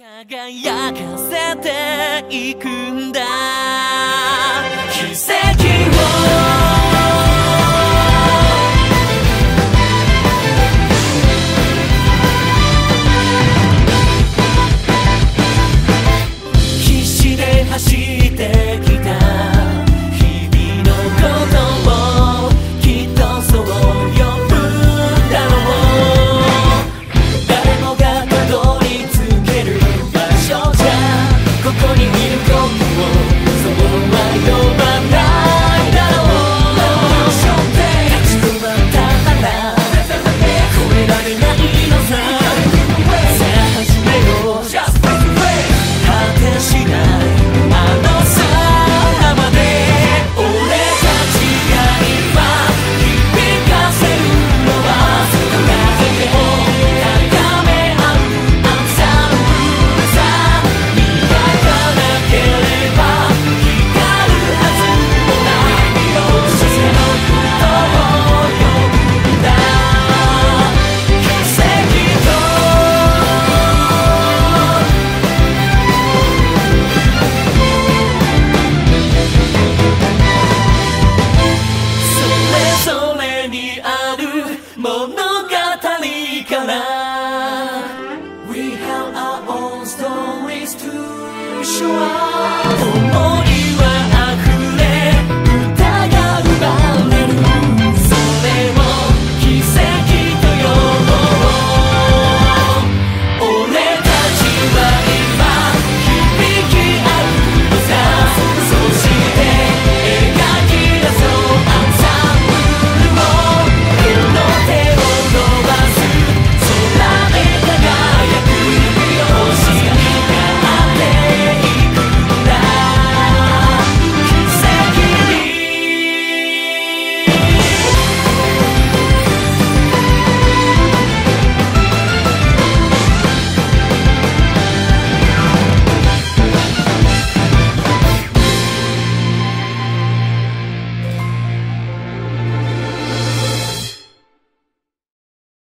輝かせていくんだ。物語かな。We have our own stories to show. 思い